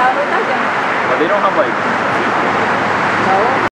download 'cause But they don't have like